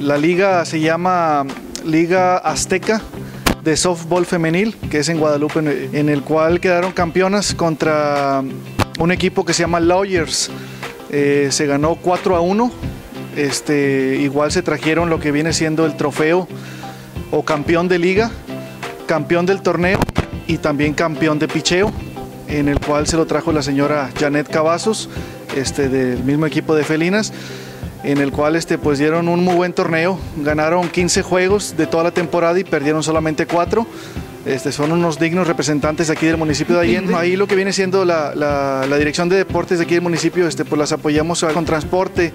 La liga se llama Liga Azteca de softball femenil, que es en Guadalupe, en el cual quedaron campeonas contra un equipo que se llama Lawyers. Eh, se ganó 4 a 1. Este, igual se trajeron lo que viene siendo el trofeo o campeón de liga, campeón del torneo y también campeón de picheo, en el cual se lo trajo la señora Janet Cavazos, este, del mismo equipo de felinas en el cual este, pues dieron un muy buen torneo, ganaron 15 juegos de toda la temporada y perdieron solamente 4. Este, son unos dignos representantes aquí del municipio de Allende. Ahí lo que viene siendo la, la, dirección de deportes de aquí del municipio, este, pues las apoyamos con transporte,